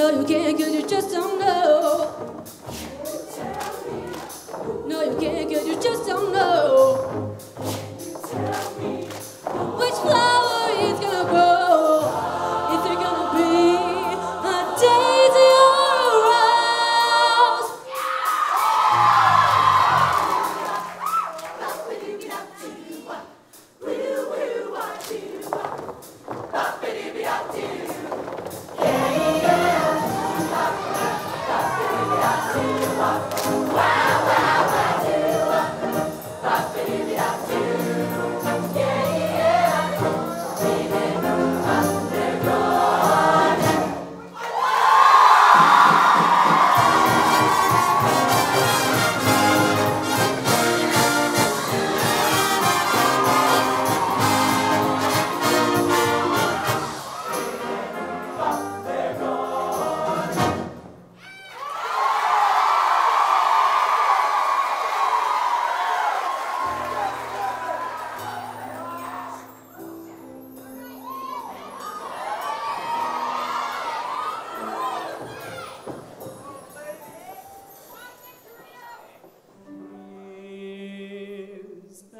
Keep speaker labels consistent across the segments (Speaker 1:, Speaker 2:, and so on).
Speaker 1: No, you can't, cause you just don't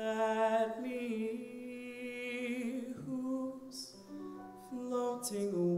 Speaker 1: at me who's floating away.